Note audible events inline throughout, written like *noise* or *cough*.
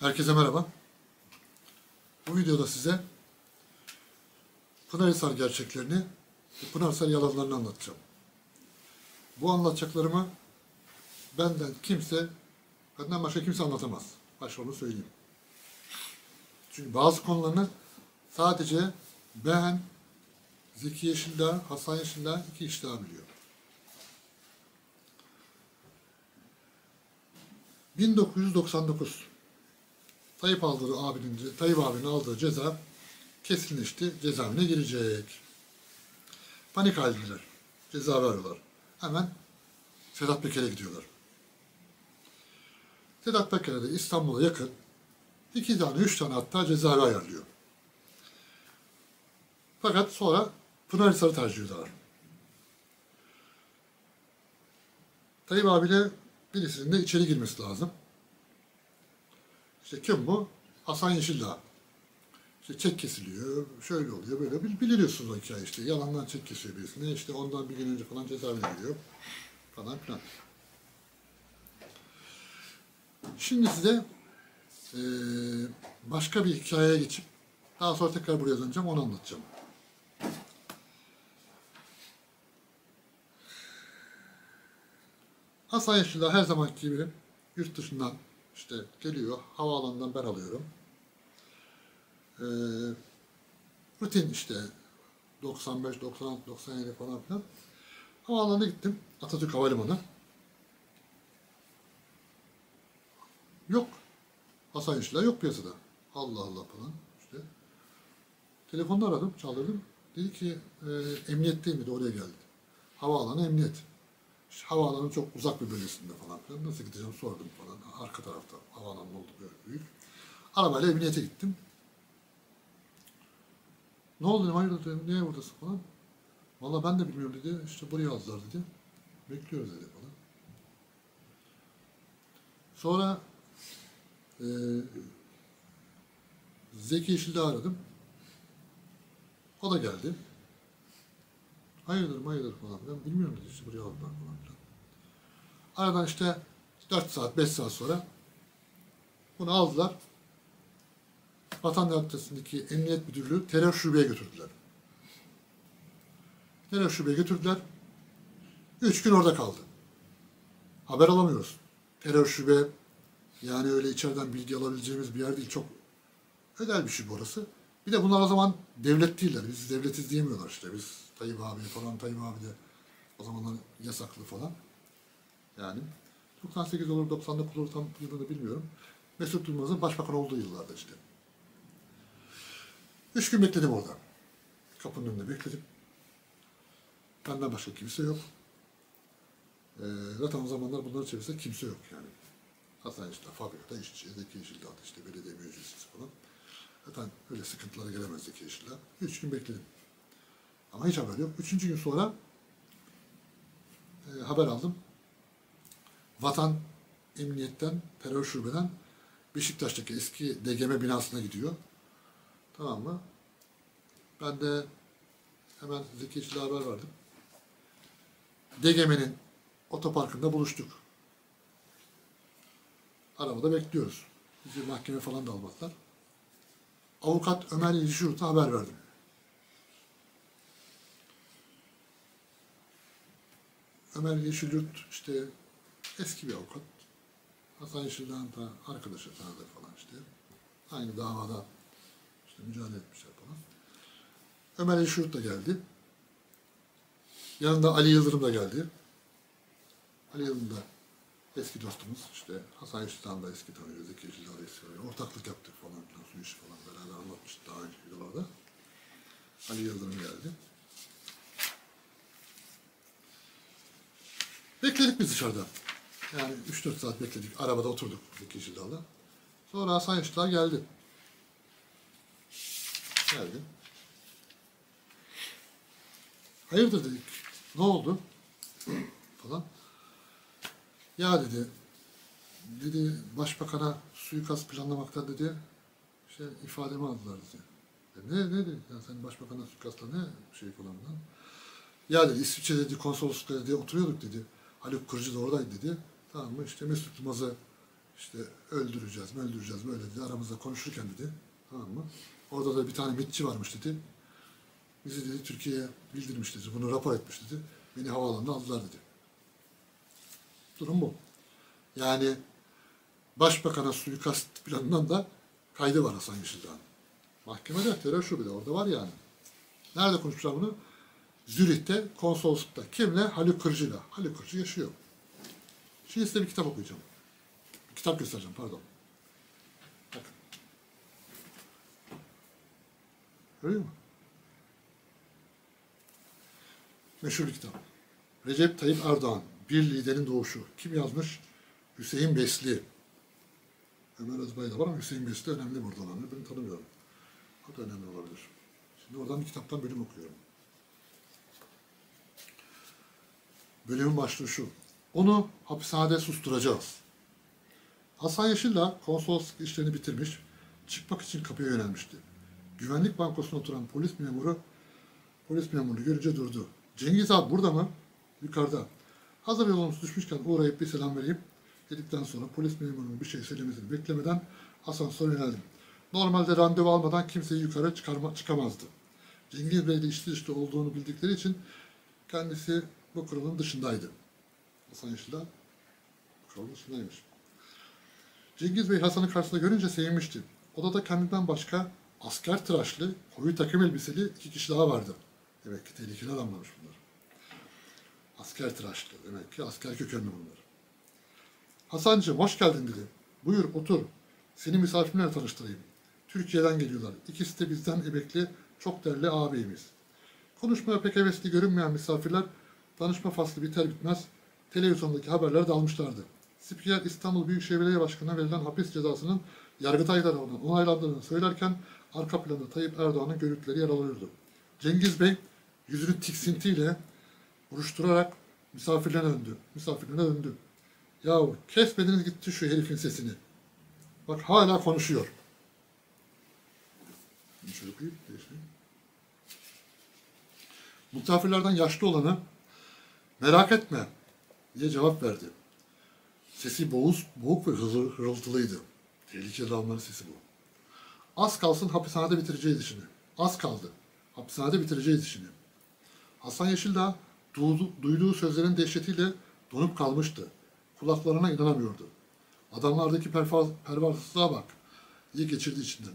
Herkese merhaba. Bu videoda size Pınarhisar gerçeklerini Pınarhisar yalanlarını anlatacağım. Bu anlatacaklarımı benden kimse, benden başka kimse anlatamaz. Başta onu söyleyeyim. Çünkü bazı konularını sadece ben, Zeki Yeşildağ, Hasan Yeşildağ iki kişi daha biliyor. 1999 Tayyip aldığı abinin, Tayyip abinin aldığı ceza kesinleşti. Cezaevine girecek. Panik haldeler. Ceza veriyorlar. Hemen Sedat Peker'e gidiyorlar. Sedat Peker'e de İstanbul'a yakın iki tane, üç tane hatta cezaevi ayarlıyor. Fakat sonra Pınarhisar'ı tercih ediyorlar. Tayyip abiyle birisinin de içeri girmesi lazım. İşte kim bu? Hasan Yeşildağ. İşte çek kesiliyor, şöyle oluyor, böyle bil- biliyorsunuz o hikaye işte. Yalandan çek kesiyor birisine, işte ondan bir gün önce falan cezaevine giriyor falan filan. Şimdi size eee, başka bir hikayeye geçip daha sonra tekrar buraya döneceğim, onu anlatacağım. Hasan Yeşildağ her zamanki gibi yurt dışından işte geliyor, havaalanından ben alıyorum. Ee, rutin işte 95, 96, 97 falan filan. Havaalanına gittim. Atatürk Havalimanı. Yok. Hasan Yeşiller yok piyasada. Allah Allah falan işte. Telefonda aradım, çaldırdım. Dedi ki e, emniyetteyim dedi, oraya geldi. Havaalanı emniyet. İşte havaalanın çok uzak bir bölgesinde falan filan. Nasıl gideceğim sordum falan. Arka tarafta havaalanı oldu böyle büyük. Arabayla emniyete gittim. Ne oldu dedim, hayırdır dedim, niye buradasın falan. Valla ben de bilmiyorum dedi, işte buraya aldılar dedi. Bekliyoruz dedi falan. Sonra e, Zeki Yeşil'de aradım. O da geldi. Hayırdır hayırdır falan filan. Bilmiyorum dedi işte buraya aldılar falan filan. Aradan işte 4 saat 5 saat sonra bunu aldılar. Vatan Dairesi'ndeki Emniyet Müdürlüğü terör şubeye götürdüler. Terör şubeye götürdüler. Üç gün orada kaldı. Haber alamıyoruz. Terör şube yani öyle içeriden bilgi alabileceğimiz bir yer değil. Çok özel bir şey burası. Bir de bunlar o zaman devlet değiller. Biz devletiz diyemiyorlar işte. Biz Tayyip abi falan, Tayyip abi de o zamanlar yasaklı falan. Yani 98 olur, 99 olur tam yılını bilmiyorum. Mesut Yılmaz'ın başbakan olduğu yıllarda işte. Üç gün bekledim orada. Kapının önünde bekledim. Benden başka kimse yok. Ee, zaten o zamanlar bunların içerisinde kimse yok yani. Hasan işte fabrikada işçi, Zeki Yeşildağ işte belediye meclisi falan. Zaten öyle sıkıntılara gelemez Zeki Yeşildağ. Üç gün bekledim. Ama hiç haber yok. Üçüncü gün sonra e, haber aldım. Vatan Emniyet'ten, terör şubeden Beşiktaş'taki eski DGM binasına gidiyor. Tamam mı? Ben de hemen Zeki Yeşil'e haber verdim. DGM'nin otoparkında buluştuk. Arabada bekliyoruz. Bizi mahkeme falan da almadılar. Avukat Ömer Yeşilurt'a haber verdim. Ömer Yeşilyurt işte eski bir avukat. Hasan Yeşil'den da arkadaşı tanıdık falan işte. Aynı davada işte mücadele etmişler falan. Ömer Yeşilyurt da geldi. Yanında Ali Yıldırım da geldi. Ali Yıldırım da eski dostumuz. işte Hasan Yeşil'den da eski tanıyor. Zeki Yeşil'den de eski tanıyor. Ortaklık yaptık falan. Su işi falan beraber anlatmıştık daha önceki videolarda. Ali Yıldırım geldi. Bekledik biz dışarıda. Yani 3-4 saat bekledik. Arabada oturduk Zeki Yeşildağ'la. Sonra Hasan Yeşildağ geldi. Geldi. Hayırdır dedik. Ne oldu? *clears throat* Falan. Ya dedi, dedi başbakana suikast planlamakta dedi, şey ifademi aldılar dedi. E ne ne dedi? Ya sen başbakana suikastla ne şey falan. Ya dedi İsviçre dedi konsoloslukta dedi oturuyorduk dedi. Haluk Kırcı da oradaydı dedi. Tamam mı işte Mesut Yılmaz'ı işte öldüreceğiz mi öldüreceğiz böyle dedi. Aramızda konuşurken dedi. Tamam mı? Orada da bir tane MİTçi varmış dedi. Bizi dedi Türkiye'ye bildirmiş dedi. Bunu rapor etmiş dedi. Beni havaalanına aldılar dedi. Durum bu. Yani Başbakan'a suikast planından da kaydı var Hasan Yeşildağ'ın. Mahkemede terör şubede orada var yani. Nerede konuşmuşlar bunu? Zürih'te konsoloslukta. Kimle? Haluk Kırcı'yla. Haluk Kırcı yaşıyor. Şimdi size bir kitap okuyacağım. Bir kitap göstereceğim pardon. Görüyor musun? Meşhur bir kitap. Recep Tayyip Erdoğan. Bir liderin doğuşu. Kim yazmış? Hüseyin Besli. Ömer Özbay da var ama Hüseyin Besli önemli burada olan. Ben tanımıyorum. O da önemli olabilir. Şimdi oradan bir kitaptan bölüm okuyorum. Bölümün başlığı şu. Onu hapishanede susturacağız. Hasan Yeşil'la konsolosluk işlerini bitirmiş, çıkmak için kapıya yönelmişti. Güvenlik bankosuna oturan polis memuru, polis memuru görünce durdu. Cengiz abi burada mı? Yukarıda. Hazır yolumuz düşmüşken uğrayıp bir selam vereyim. Dedikten sonra polis memurunun bir şey söylemesini beklemeden asansöre yöneldim. Normalde randevu almadan kimseyi yukarı çıkarma, çıkamazdı. Cengiz Bey de içli dışlı olduğunu bildikleri için kendisi bu kurulun dışındaydı. Hasan Yeşil'de bu kurulun dışındaymış. Cengiz Bey Hasan'ı karşısında görünce sevinmişti. Odada kendinden başka asker tıraşlı, koyu takım elbiseli iki kişi daha vardı. Demek ki tehlikeli adamlarmış bunlar. Asker tıraşlı. Demek ki asker kökenli bunlar. Hasancığım hoş geldin dedi. Buyur otur. Seni misafirlerle tanıştırayım. Türkiye'den geliyorlar. İkisi de bizden emekli, çok değerli ağabeyimiz. Konuşmaya pek hevesli görünmeyen misafirler tanışma faslı biter bitmez televizyondaki haberleri de almışlardı. Spiker İstanbul Büyükşehir Belediye Başkanı'na verilen hapis cezasının Yargıtay tarafından onaylandığını söylerken arka planda Tayyip Erdoğan'ın görüntüleri yer alıyordu. Cengiz Bey yüzünü tiksintiyle buruşturarak misafirlerine döndü. Misafirlerine döndü. Yahu kesmediniz gitti şu herifin sesini. Bak hala konuşuyor. Şöyle. Misafirlerden yaşlı olanı merak etme diye cevap verdi. Sesi boğuz, boğuk ve hızır, hırıltılıydı. Tehlikeli adamların sesi bu. Az kalsın hapishanede bitireceğiz işini. Az kaldı. Hapishanede bitireceğiz işini. Hasan Yeşildağ duydu, duyduğu sözlerin dehşetiyle donup kalmıştı. Kulaklarına inanamıyordu. Adamlardaki pervasızlığa bak diye geçirdi içinden.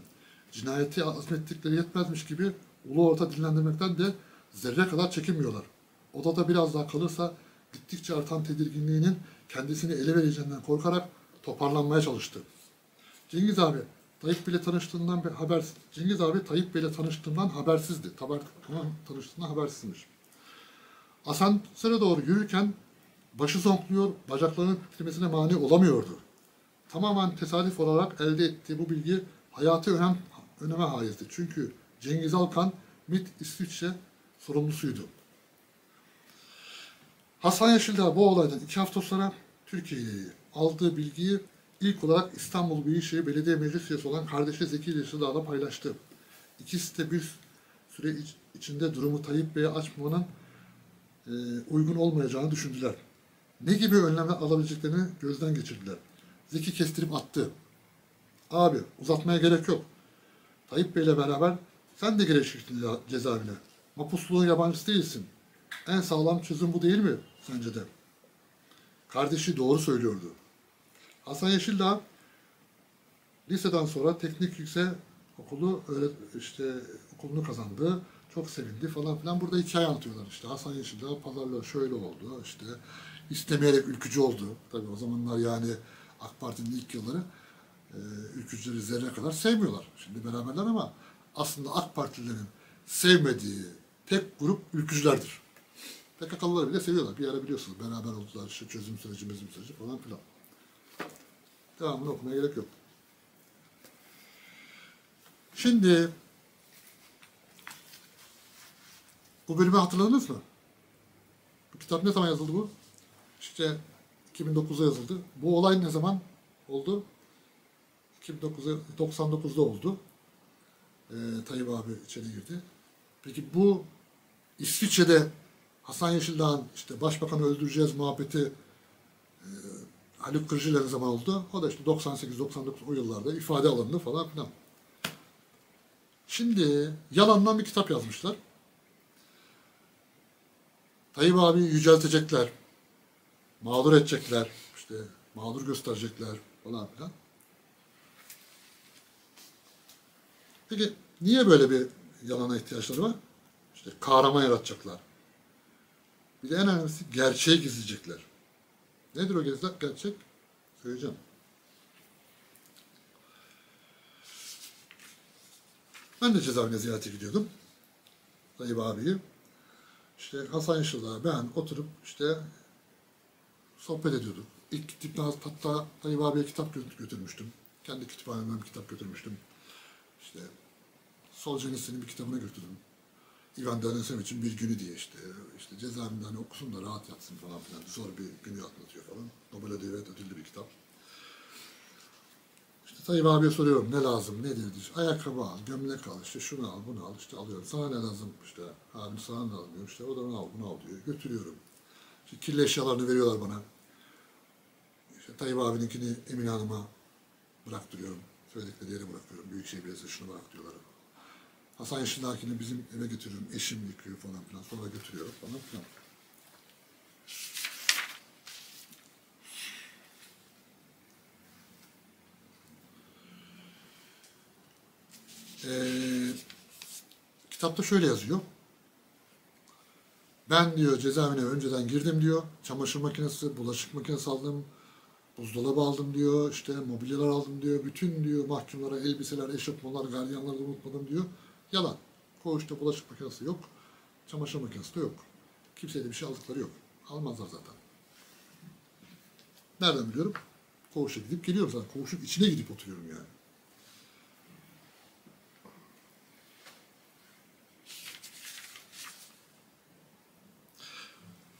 Cinayeti azmettikleri yetmezmiş gibi ulu orta dinlendirmekten de zerre kadar çekinmiyorlar. Odada biraz daha kalırsa gittikçe artan tedirginliğinin kendisini ele vereceğinden korkarak toparlanmaya çalıştı. Cengiz abi Tayyip Bey'le tanıştığından bir haber Cengiz abi Tayyip Bey'le tanıştığından habersizdi. Tamam tanıştığından habersizmiş. Asansöre doğru yürürken başı zonkluyor, bacaklarının titremesine mani olamıyordu. Tamamen tesadüf olarak elde ettiği bu bilgi hayatı önem, öneme haizdi. Çünkü Cengiz Alkan MİT İsviçre sorumlusuydu. Hasan Yeşildağ bu olaydan iki hafta sonra Türkiye'ye aldığı bilgiyi ilk olarak İstanbul Büyükşehir Belediye Meclis Üyesi olan kardeşi Zeki Yeşildağ'la paylaştı. İkisi de bir süre iç- içinde durumu Tayyip Bey'e açmamanın e, uygun olmayacağını düşündüler. Ne gibi önlemler alabileceklerini gözden geçirdiler. Zeki kestirip attı. Abi uzatmaya gerek yok. Tayyip Bey'le beraber sen de gireceksin ya- cezaevine. Mapusluğun yabancısı değilsin. En sağlam çözüm bu değil mi sence de? Kardeşi doğru söylüyordu. Hasan Yeşildağ liseden sonra teknik yüksek okulu öyle işte okulunu kazandı. Çok sevindi falan filan. Burada hikaye anlatıyorlar işte. Hasan Yeşildağ pazarlar şöyle oldu. işte istemeyerek ülkücü oldu. Tabii o zamanlar yani AK Parti'nin ilk yılları e, ülkücüleri zerre kadar sevmiyorlar. Şimdi beraberler ama aslında AK Partililerin sevmediği tek grup ülkücülerdir. PKK'lıları bile seviyorlar. Bir ara biliyorsunuz beraber oldular. işte çözüm süreci, mezim süreci falan filan. Devamını okumaya gerek yok. Şimdi bu bölümü hatırladınız mı? Bu kitap ne zaman yazıldı bu? İşte 2009'da yazıldı. Bu olay ne zaman oldu? 2009'da 99'da oldu. Ee, Tayyip abi içeri girdi. Peki bu İsviçre'de Hasan Yeşildağ'ın işte başbakanı öldüreceğiz muhabbeti e, Haluk Kırcı'ların zaman oldu. O da işte 98-99 o yıllarda ifade alındı falan filan. Şimdi yalandan bir kitap yazmışlar. Tayyip abi yüceltecekler. Mağdur edecekler. işte mağdur gösterecekler falan filan. Peki niye böyle bir yalana ihtiyaçları var? İşte kahraman yaratacaklar. Bir de en önemlisi gerçeği gizleyecekler. Nedir o gizli gerçek? Söyleyeceğim. Ben de cezaevine ziyarete gidiyordum. Tayyip abiyi. İşte Hasan Yaşar'la ben oturup işte sohbet ediyorduk. İlk gittiğimde hatta Tayyip abiye kitap gö- götürmüştüm. Kendi kütüphanemden bir kitap götürmüştüm. İşte Solzhenitsyn'in bir kitabını götürdüm. Ivan Denisovic'in bir günü diye işte. işte cezaevinde hani okusun da rahat yatsın falan filan. Zor bir günü atlatıyor falan. Nobel Edebiyat ödüllü bir kitap. İşte Tayyip abiye soruyorum ne lazım, ne. İşte ayakkabı al, gömlek al, işte şunu al, bunu al, işte alıyorum. Sana ne lazım işte, abi sana ne lazım diyor. İşte o da bunu al, bunu al diyor. Götürüyorum. İşte kirli eşyalarını veriyorlar bana. İşte Tayyip abininkini Emine Hanım'a bıraktırıyorum. Söyledikleri yere bırakıyorum. Büyükşehir Belediyesi şunu bırak diyorlar. Hasan Yeşilakini bizim eve götürüyorum. Eşim yıkıyor falan filan. Sonra götürüyorum falan filan. Ee, kitapta şöyle yazıyor. Ben diyor cezaevine önceden girdim diyor. Çamaşır makinesi, bulaşık makinesi aldım. Buzdolabı aldım diyor. işte mobilyalar aldım diyor. Bütün diyor mahkumlara elbiseler, eşofmanlar, gardiyanları da unutmadım diyor. Yalan. Koğuşta bulaşık makinesi yok. Çamaşır makinesi de yok. Kimseye de bir şey aldıkları yok. Almazlar zaten. Nereden biliyorum? Koğuşa gidip geliyorum zaten. Koğuşun içine gidip oturuyorum yani.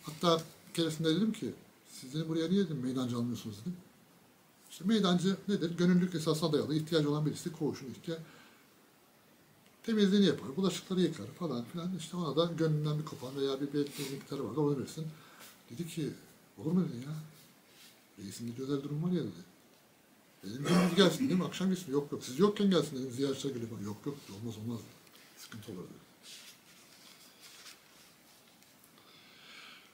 Hatta bir keresinde dedim ki siz buraya niye dedim meydancı almıyorsunuz dedim. İşte meydancı nedir? Gönüllülük esasına dayalı ihtiyacı olan birisi koğuşun işte temizliğini yapar, bulaşıkları yıkar falan filan. İşte ona da gönlünden bir kopan veya bir belli bir miktarı var da onu verirsin. Dedi ki olur mu dedi ya. Reisin dedi özel durum var ya dedi. Dedim gündüz gelsin değil mi? Akşam gelsin. Yok yok. Siz yokken gelsin dedim. Ziyaretçiler geliyor. Yok yok. Olmaz olmaz. Sıkıntı olur dedi.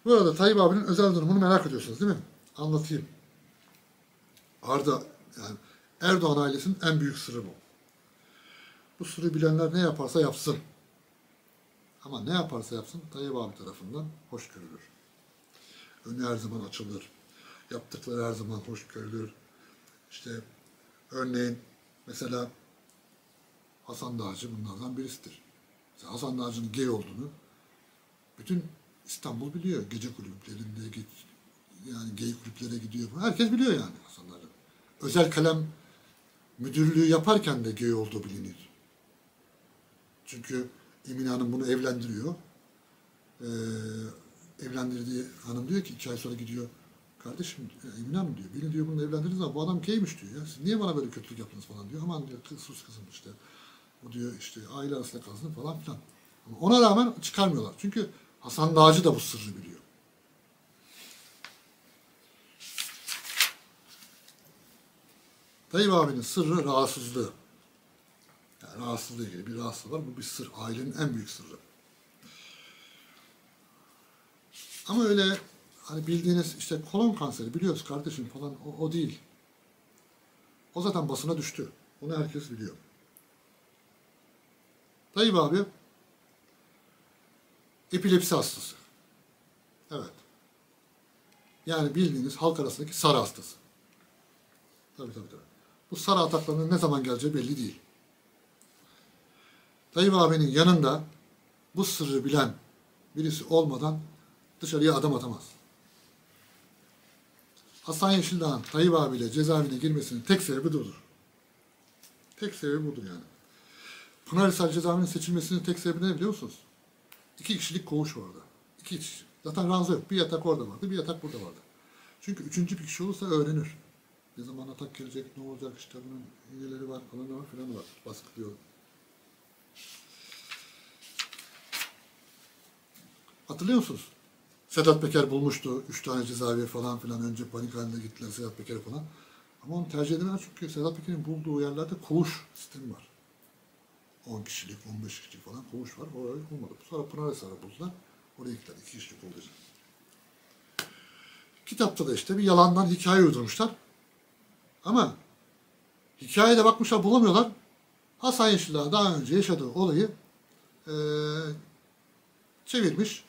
Bu arada Tayyip abinin özel durumunu merak ediyorsunuz değil mi? Anlatayım. Arda, yani Erdoğan ailesinin en büyük sırrı bu. Bu sırrı bilenler ne yaparsa yapsın. Ama ne yaparsa yapsın Tayyip abi tarafından hoş görülür. Önü her zaman açılır. Yaptıkları her zaman hoş görülür. İşte örneğin mesela Hasan Dağcı bunlardan birisidir. Mesela Hasan Dağcı'nın gay olduğunu bütün İstanbul biliyor. Gece kulüplerinde, ge- yani gay kulüplere gidiyor. falan. Herkes biliyor yani Hasan Dağcı. Özel kalem müdürlüğü yaparken de gay olduğu bilinir. Çünkü Emine Hanım bunu evlendiriyor. Ee, evlendirdiği hanım diyor ki iki ay sonra gidiyor. Kardeşim e, Emine Hanım diyor. Beni diyor bununla evlendirdiniz ama bu adam gaymiş diyor. Ya. Siz niye bana böyle kötülük yaptınız falan diyor. Aman diyor kız sus kızım işte. O diyor işte aile arasında kalsın falan filan. Ama ona rağmen çıkarmıyorlar. Çünkü Hasan Dağcı da bu sırrı biliyor. Tayyip abinin sırrı rahatsızlığı. Yani rahatsızlığı ilgili bir rahatsızlığı var. Bu bir sır. Ailenin en büyük sırrı. Ama öyle hani bildiğiniz işte kolon kanseri biliyoruz kardeşim falan o, o değil. O zaten basına düştü. Onu herkes biliyor. Tayyip abi epilepsi hastası. Evet. Yani bildiğiniz halk arasındaki sarı hastası. Tabii tabii tabii. Bu sarı ataklarının ne zaman geleceği belli değil. Tayyip abinin yanında bu sırrı bilen birisi olmadan dışarıya adım atamaz. Hasan Yeşildağ'ın Tayyip abiyle cezaevine girmesinin tek sebebi budur. Tek sebebi budur yani. Pınarhisar cezaevinin seçilmesinin tek sebebi ne biliyor musunuz? İki kişilik koğuş vardı. İki kişi. Zaten ranza yok. Bir yatak orada vardı, bir yatak burada vardı. Çünkü üçüncü bir kişi olursa öğrenir. Ne zaman atak gelecek, ne olacak, işte bunun hileleri var, falan var, filan var. Baskılıyor. Hatırlıyor musunuz? Sedat Peker bulmuştu. Üç tane cezaevi falan filan. Önce panik halinde gittiler Sedat Peker'e falan. Ama onu tercih edemez çünkü Sedat Peker'in bulduğu yerlerde koğuş sistemi var. 10 kişilik, 15 kişilik falan koğuş var. Oraya olmadı. Sonra Pınarhisar'ı buldular. Oraya gittiler. 2 kişilik için. Kitapta da işte bir yalandan hikaye uydurmuşlar. Ama hikayede bakmışlar bulamıyorlar. Hasan Yeşildağ daha önce yaşadığı olayı eee, çevirmiş.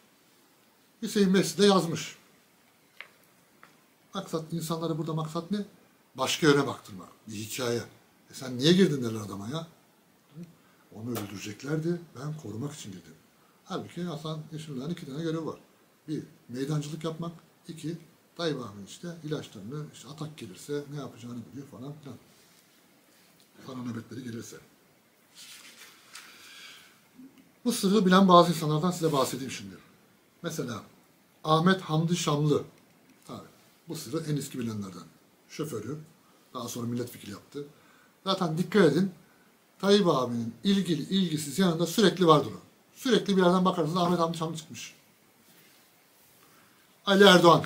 Hüseyin Messi de yazmış. Maksat insanlara burada maksat ne? Başka yöne baktırmak. Bir hikaye. E sen niye girdin derler adama ya? Onu öldüreceklerdi. Ben korumak için girdim. Halbuki Hasan Yeşildağ'ın iki tane görevi var. Bir, meydancılık yapmak. iki Tayyip abinin işte ilaçlarını, işte atak gelirse ne yapacağını biliyor falan filan. Sana nöbetleri gelirse. Bu sırrı bilen bazı insanlardan size bahsedeyim şimdi. Mesela Ahmet Hamdi Şamlı. Tabii, bu sırrı en eski bilenlerden. Şoförü. Daha sonra milletvekili yaptı. Zaten dikkat edin. Tayyip abinin ilgili ilgisiz yanında sürekli vardır o. Sürekli bir yerden bakarsınız Ahmet Hamdi Şamlı çıkmış. Ali Erdoğan.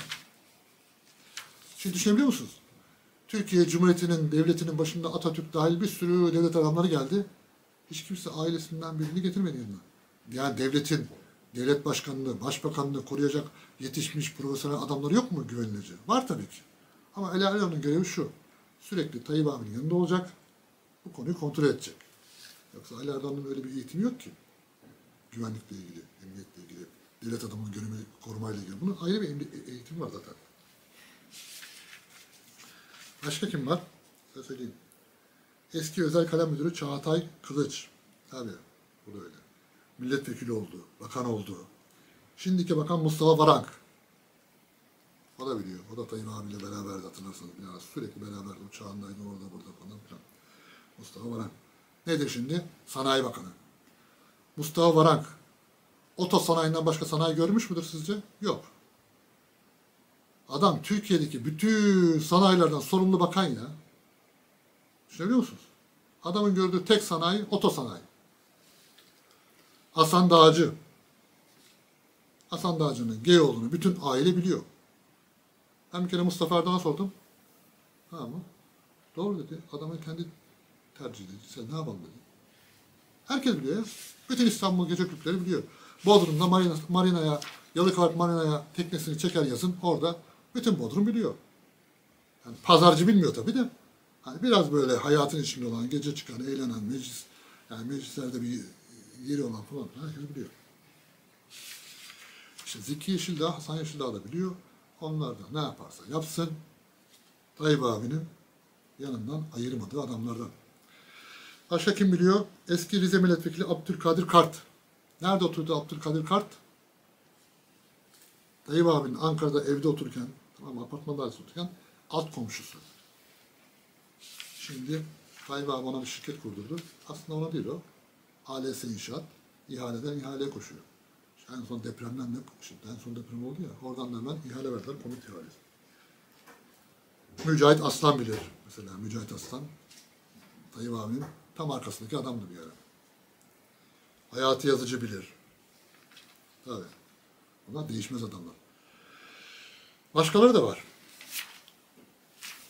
Şimdi düşünebiliyor musunuz? Türkiye Cumhuriyeti'nin, devletinin başında Atatürk dahil bir sürü devlet adamları geldi. Hiç kimse ailesinden birini getirmedi yanına. Yani devletin, devlet başkanlığı, başbakanlığı koruyacak yetişmiş profesyonel adamları yok mu güvenilir? Var tabii ki. Ama Ali Erdoğan'ın görevi şu. Sürekli Tayyip abinin yanında olacak. Bu konuyu kontrol edecek. Yoksa Ali Erdoğan'ın öyle bir eğitimi yok ki. Güvenlikle ilgili, emniyetle ilgili, devlet adamının görevi korumayla ilgili. Bunun ayrı bir emni- eğitim var zaten. Başka kim var? Size söyleyeyim. Eski özel kalem müdürü Çağatay Kılıç. Tabii bu da öyle. Milletvekili oldu, bakan oldu. Şimdiki bakan Mustafa Varank. O da biliyor. O da Tayyip abiyle beraberdi hatırlarsanız. Yani sürekli beraberdi. Uçağındaydı orada burada falan filan. Mustafa Varank. Nedir şimdi? Sanayi Bakanı. Mustafa Varank. Oto sanayinden başka sanayi görmüş müdür sizce? Yok. Adam Türkiye'deki bütün sanayilerden sorumlu bakan ya. Düşünebiliyor musunuz? Adamın gördüğü tek sanayi oto sanayi. Hasan Dağcı. Hasan Dağcı'nın gay olduğunu bütün aile biliyor. Ben bir kere Mustafa Erdoğan'a sordum. Ha mı? Doğru dedi. Adamın kendi tercihi dedi. Sen ne yapalım dedi. Herkes biliyor ya. Bütün İstanbul gece kulüpleri biliyor. Bodrum'da marina, marinaya, Yalıkavak marinaya teknesini çeker yazın. Orada bütün Bodrum biliyor. Yani pazarcı bilmiyor tabii de. Hani biraz böyle hayatın içinde olan, gece çıkan, eğlenen, meclis, yani meclislerde bir yeri olan falan herkes biliyor. İşte Zeki Yeşildağ, Hasan Yeşildağ da biliyor. Onlar da ne yaparsa yapsın, Tayyip abinin yanından ayırmadığı adamlardan. Başka kim biliyor? Eski Rize Milletvekili Abdülkadir Kart. Nerede oturdu Abdülkadir Kart? Tayyip abinin Ankara'da evde otururken, tamam apartmanda otururken alt komşusu. Şimdi Tayyip abi ona bir şirket kurdurdu. Aslında ona değil o. ALS İnşaat. İhaleden ihaleye koşuyor. İşte en son depremden de, şimdi en son deprem oldu ya, oradan da hemen ihale verdiler, komut ihalesi. Mücahit Aslan bilir. Mesela Mücahit Aslan, Tayyip abinin tam arkasındaki adamdı bir ara. Hayati Yazıcı bilir. Tabii. Bunlar değişmez adamlar. Başkaları da var.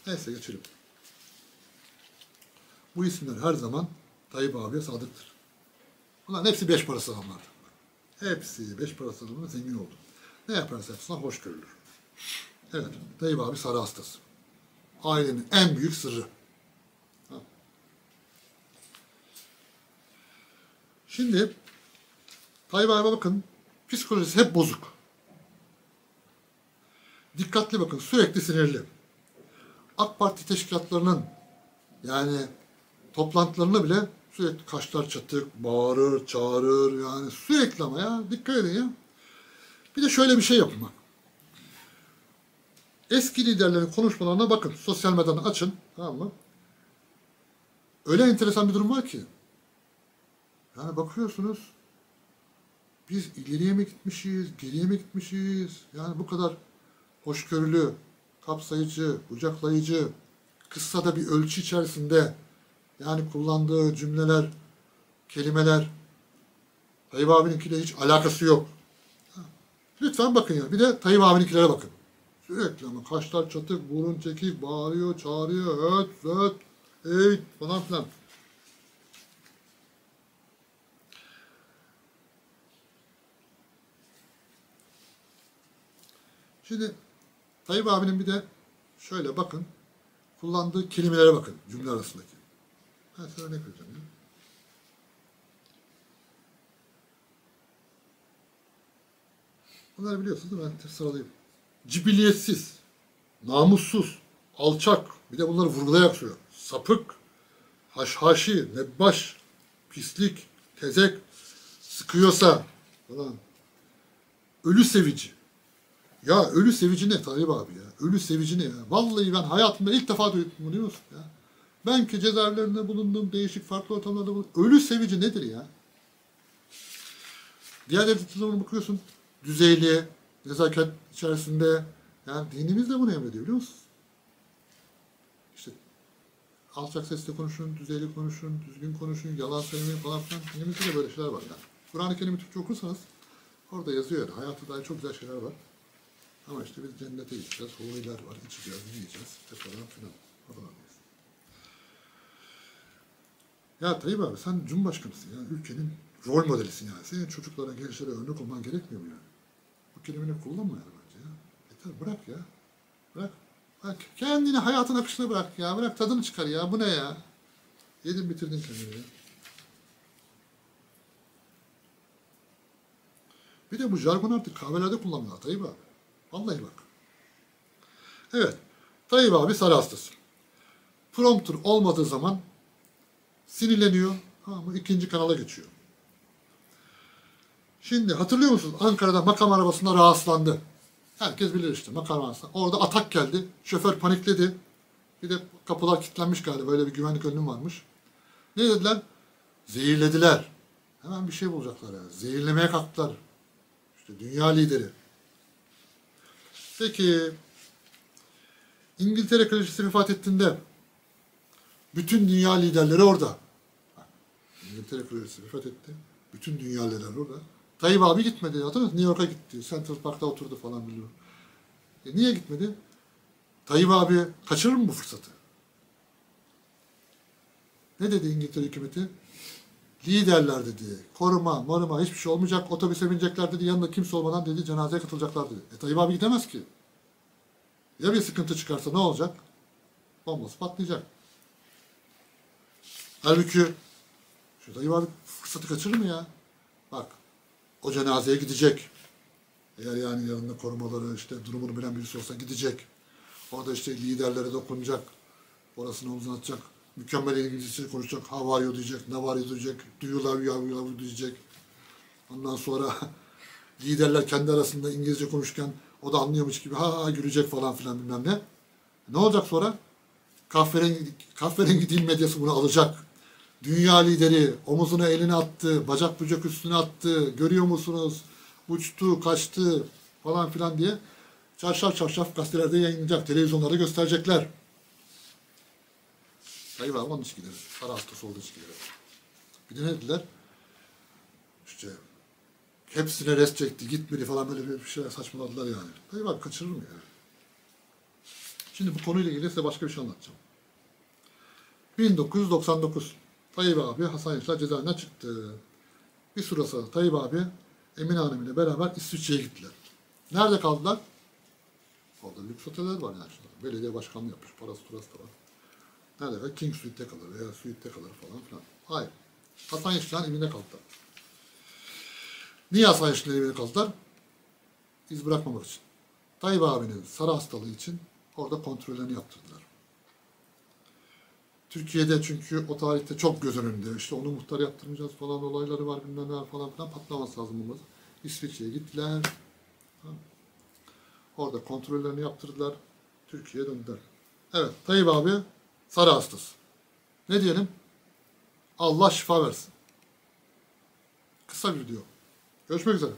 Neyse geçelim. Bu isimler her zaman Tayyip abiye sadıktır. Bunların hepsi beş parası adamlar. Hepsi beş parası adamlar zengin oldu. Ne yaparsa yapsın hoş görülür. Evet, Tayyip abi sarı hastası. Ailenin en büyük sırrı. Şimdi Tayyip abi bakın psikolojisi hep bozuk. Dikkatli bakın sürekli sinirli. AK Parti teşkilatlarının yani toplantılarına bile sürekli kaşlar çatık, bağırır, çağırır yani sürekli ama ya dikkat edin ya. Bir de şöyle bir şey yapın bak. Eski liderlerin konuşmalarına bakın. Sosyal medyadan açın. Tamam mı? Öyle enteresan bir durum var ki. Yani bakıyorsunuz biz ileriye mi gitmişiz, geriye mi gitmişiz? Yani bu kadar hoşgörülü, kapsayıcı, kucaklayıcı, kısa da bir ölçü içerisinde yani kullandığı cümleler, kelimeler Tayyip abininkiyle hiç alakası yok. Lütfen bakın ya. Bir de Tayyip abininkilere bakın. Sürekli ama kaşlar çatık, burun çekik, bağırıyor, çağırıyor, öt, öt, eğit falan filan. Şimdi Tayyip abinin bir de şöyle bakın. Kullandığı kelimelere bakın cümle arasındaki. Ben size örnek vereceğim. Bunları biliyorsunuz? Ben sıralayayım. Cibiliyetsiz, namussuz, alçak. Bir de bunları vurgulayarak söylüyor. Sapık, haşhaşi, nebbaş, pislik, tezek, sıkıyorsa falan. Ölü sevici. Ya ölü sevici ne Tayyip abi ya? Ölü sevici ne ya? Vallahi ben hayatımda ilk defa duydum bunu biliyor musun ya? Ben ki cezaevlerinde bulundum, değişik farklı ortamlarda bulundum. Ölü sevici nedir ya? Diğer devletler zaman bakıyorsun düzeyli, nezaket içerisinde. Yani dinimiz de bunu emrediyor biliyor musun? İşte alçak sesle konuşun, düzeyli konuşun, düzgün konuşun, yalan söylemeyin falan filan. Dinimizde de böyle şeyler var yani. Kur'an-ı Kerim'i Türkçe okursanız orada yazıyor yani. Hayata dair çok güzel şeyler var. Ama işte biz cennete gideceğiz, huriler var, içeceğiz, yiyeceğiz, işte falan filan. Oralardayız. Ya Tayyip abi sen Cumhurbaşkanısın ya, ülkenin rol modelisin yani. Senin çocuklara, gençlere örnek olman gerekmiyor mu yani? Bu kelimeyi kullanma yani bence ya. Yeter bırak ya. Bırak. Bak kendini hayatın akışına bırak ya. Bırak tadını çıkar ya. Bu ne ya? Yedin bitirdin kendini ya. Bir de bu jargon artık kahvelerde kullanmıyorlar Tayyip abi. Vallahi bak. Evet. Tayyip abi sarı hastası. Prompter olmadığı zaman sinirleniyor ama ikinci kanala geçiyor. Şimdi hatırlıyor musunuz? Ankara'da makam arabasında rahatsızlandı. Herkes bilir işte makam arabasında. Orada atak geldi. Şoför panikledi. Bir de kapılar kilitlenmiş galiba. Böyle bir güvenlik önlemi varmış. Ne dediler? Zehirlediler. Hemen bir şey bulacaklar yani. Zehirlemeye kalktılar. İşte dünya lideri. Peki İngiltere Kraliçesi vefat ettiğinde bütün dünya liderleri orada. İngiltere Kraliçesi vefat etti. Bütün dünya liderleri orada. Tayyip abi gitmedi. Hatırlıyor musun? New York'a gitti. Central Park'ta oturdu falan biliyor. E niye gitmedi? Tayyip abi kaçırır mı bu fırsatı? Ne dedi İngiltere hükümeti? Liderler dedi. Koruma, moruma hiçbir şey olmayacak. Otobüse binecekler dedi. Yanında kimse olmadan dedi cenazeye katılacaklar dedi. E Tayyip abi gidemez ki. Ya bir sıkıntı çıkarsa ne olacak? Bombası patlayacak. Halbuki şu Tayyip abi fırsatı kaçırır mı ya? Bak o cenazeye gidecek. Eğer yani yanında korumaları işte durumunu bilen birisi olsa gidecek. Orada işte liderlere dokunacak. Orasını omzuna. Mükemmel İngilizce konuşacak. How are you diyecek. Ne var diyecek. Do you love you, you love you diyecek. Ondan sonra *laughs* liderler kendi arasında İngilizce konuşurken o da anlıyormuş gibi ha ha gülecek falan filan bilmem ne. Ne olacak sonra? Kahverengi, kahverengi dil medyası bunu alacak. Dünya lideri omuzuna elini attı, bacak bucak üstüne attı, görüyor musunuz? Uçtu, kaçtı falan filan diye çarşaf çarşaf gazetelerde yayınlayacak, televizyonlarda gösterecekler. Tayyip abi onun gider. Para hastası olduğu gider. Bir de ne dediler? İşte hepsine rest çekti, gitmedi falan böyle bir şeyler saçmaladılar yani. Tayyip abi kaçırır mı ya? Şimdi bu konuyla ilgili size başka bir şey anlatacağım. 1999 Tayyip abi Hasan Yaşar cezaevinden çıktı. Bir süre sonra Tayyip abi Emine Hanım ile beraber İsviçre'ye gittiler. Nerede kaldılar? Orada lüks oteller var yani. Şurada. Belediye başkanlığı yapmış. Parası turası da var. Nerede kalır? King Suite'de kalır veya Suite'de kalır falan filan. Hayır. Hasan Yaşar'ın evinde kaldılar. Niye Hasan Yaşar'ın evinde kaldılar? İz bırakmamak için. Tayyip abinin sarı hastalığı için orada kontrollerini yaptırdılar. Türkiye'de çünkü o tarihte çok göz önünde. İşte onu muhtar yaptırmayacağız falan olayları var bilmem ne falan filan patlaması lazım bulmaz. İsviçre'ye gittiler. Orada kontrollerini yaptırdılar. Türkiye'ye döndüler. Evet Tayyip abi sarı hastası. Ne diyelim? Allah şifa versin. Kısa video. Görüşmek üzere.